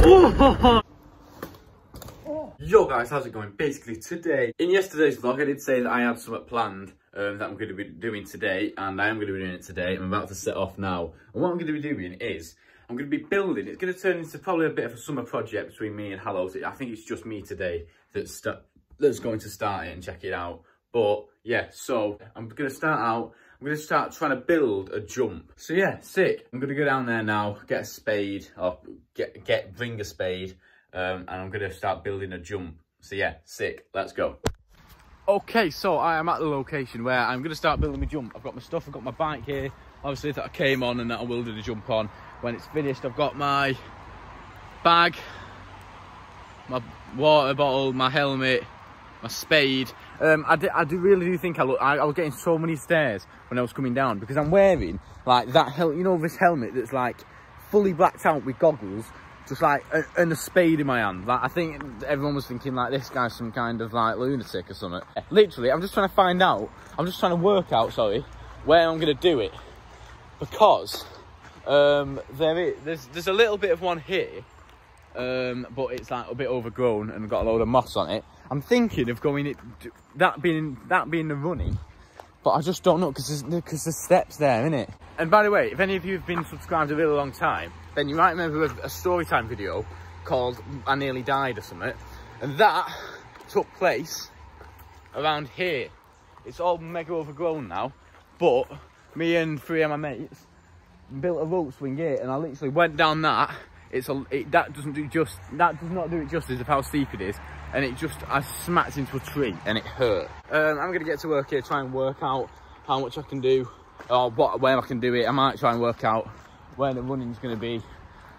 Yo guys, how's it going? Basically today, in yesterday's vlog I did say that I had something planned um, that I'm going to be doing today and I am going to be doing it today. I'm about to set off now and what I'm going to be doing is I'm going to be building, it's going to turn into probably a bit of a summer project between me and Hallows. I think it's just me today that's, that's going to start it and check it out. But yeah, so I'm going to start out I'm going to start trying to build a jump. So yeah, sick. I'm going to go down there now, get a spade, or get, get bring a spade, um, and I'm going to start building a jump. So yeah, sick. Let's go. Okay, so I am at the location where I'm going to start building my jump. I've got my stuff, I've got my bike here, obviously that I came on and that I will do the jump on. When it's finished, I've got my bag, my water bottle, my helmet, my spade. Um, I, do, I do really do think I look, I, I, was getting so many stares when I was coming down because I'm wearing like that, hel you know, this helmet that's like fully blacked out with goggles, just like, and a spade in my hand. Like, I think everyone was thinking like this guy's some kind of like lunatic or something. Literally, I'm just trying to find out, I'm just trying to work out, sorry, where I'm going to do it because um, there is, there's, there's a little bit of one here um, but it's like a bit overgrown and got a load of moss on it. I'm thinking of going it that being that being the running, but I just don't know because there's because there's steps there, isn't it? And by the way, if any of you have been subscribed a really long time, then you might remember a, a story time video called "I Nearly Died" or something, and that took place around here. It's all mega overgrown now, but me and three of my mates built a rope swing here, and I literally went down that it's a it, that doesn't do just that does not do it justice of how steep it is and it just I smacked into a tree. And it hurt. Um, I'm gonna get to work here try and work out how much I can do or what where I can do it. I might try and work out where the running's gonna be.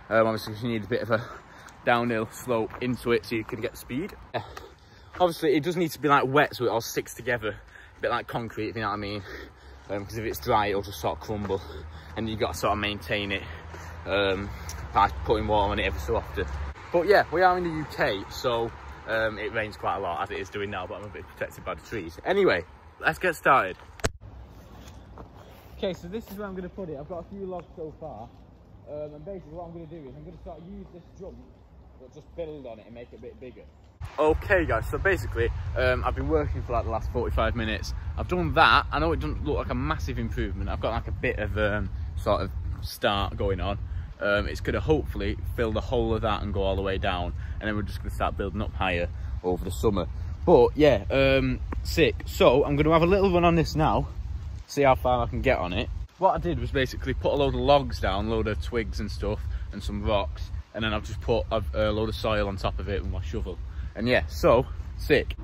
Um, obviously you need a bit of a downhill slope into it so you can get speed. Yeah. obviously it does need to be like wet so it all sticks together. A bit like concrete if you know what I mean. Because um, if it's dry it'll just sort of crumble. And you've got to sort of maintain it um, by putting water on it every so often. But yeah, we are in the UK, so um, it rains quite a lot as it is doing now, but I'm a bit protected by the trees. Anyway, let's get started. Okay, so this is where I'm going to put it. I've got a few logs so far. Um, and basically what I'm going to do is I'm going to start use this jump, but just build on it and make it a bit bigger. Okay guys, so basically um, I've been working for like the last 45 minutes. I've done that. I know it doesn't look like a massive improvement. I've got like a bit of um, sort of start going on um, it's going to hopefully fill the whole of that and go all the way down and then we're just going to start building up higher over the summer. But yeah um, sick. So i'm going to have a little run on this now see how far i can get on it. What i did was basically put a load of logs down a load of twigs and stuff and some rocks and then i've just put a, a load of soil on top of it with my shovel. And yeah so sick.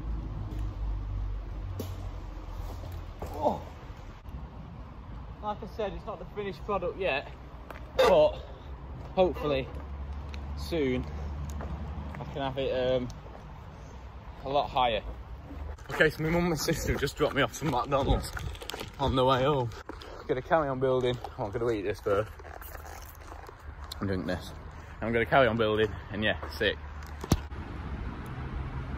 Oh. like i said it's not the finished product yet but hopefully soon I can have it um, a lot higher. Okay, so my mum and sister just dropped me off some McDonald's on the way home. Gonna carry on building. I'm gonna eat this first. I'm doing this. I'm gonna carry on building and yeah, sick.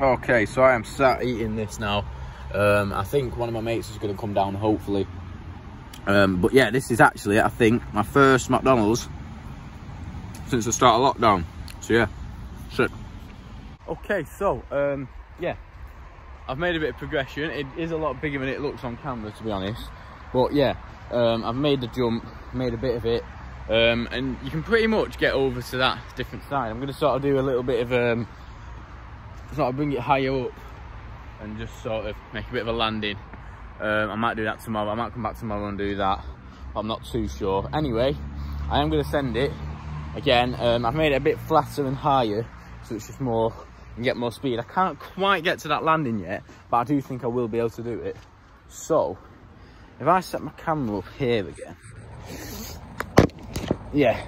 Okay, so I am sat eating this now. Um, I think one of my mates is gonna come down hopefully. Um, but yeah, this is actually, I think, my first McDonald's since the start of lockdown. So yeah, sick. Okay, so um, yeah, I've made a bit of progression. It is a lot bigger than it looks on camera, to be honest. But yeah, um, I've made the jump, made a bit of it, um, and you can pretty much get over to that different side. I'm going to sort of do a little bit of, um, sort of bring it higher up and just sort of make a bit of a landing. Um, I might do that tomorrow. I might come back tomorrow and do that. I'm not too sure. Anyway, I am going to send it again um, I've made it a bit flatter and higher so it's just more and get more speed. I can't quite get to that landing yet but I do think I will be able to do it. So if I set my camera up here again. Yeah.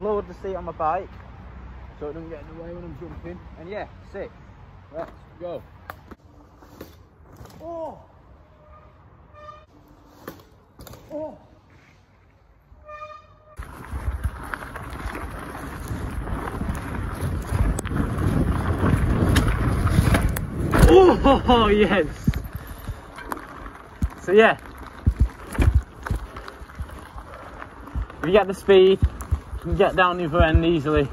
Lowered the seat on my bike so it doesn't get in the way when I'm jumping. And yeah sick. Let's go. Oh. Oh Oh, yes. So yeah. If you get the speed, you can get down the other end easily.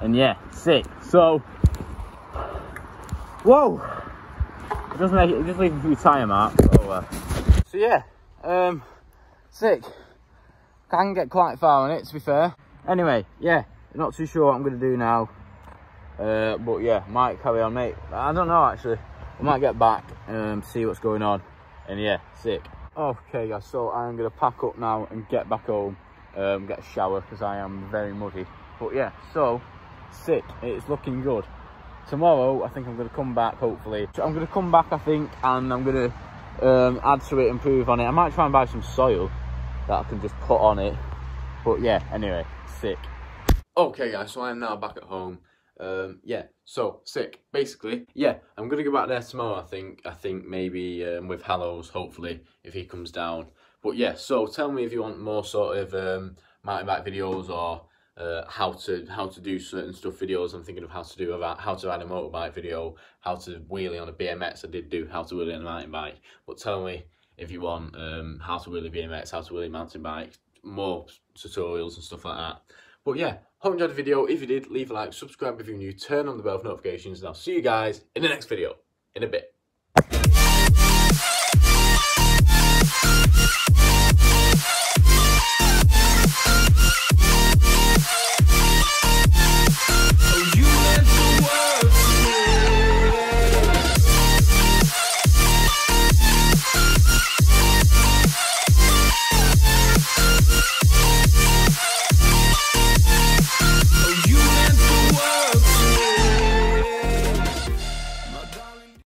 And yeah, sick. So, whoa! It doesn't make it, it just leaves a few tyre marks. So, uh, so yeah, um, sick. Can get quite far on it, to be fair. Anyway, yeah, not too sure what I'm going to do now. Uh, but yeah, might carry on, mate. I don't know, actually. I might get back and see what's going on. And yeah, sick. Okay, guys, so I'm going to pack up now and get back home. Um, get a shower because I am very muddy. But yeah, so, sick. It's looking good. Tomorrow, I think I'm going to come back, hopefully. So I'm going to come back, I think, and I'm going to um, add to it, improve on it. I might try and buy some soil that I can just put on it. But yeah, anyway, sick. Okay guys, so I am now back at home. Um, yeah, so sick. Basically, yeah, I'm gonna go back there tomorrow. I think. I think maybe um, with Hallows, hopefully, if he comes down. But yeah, so tell me if you want more sort of um, mountain bike videos or uh, how to how to do certain stuff videos. I'm thinking of how to do about how to add a motorbike video, how to wheelie on a BMX. I did do how to wheelie on a mountain bike. But tell me if you want um, how to wheelie BMX, how to wheelie mountain bike, more tutorials and stuff like that. But yeah, hope you enjoyed the video. If you did, leave a like, subscribe if you're new, turn on the bell for notifications, and I'll see you guys in the next video in a bit.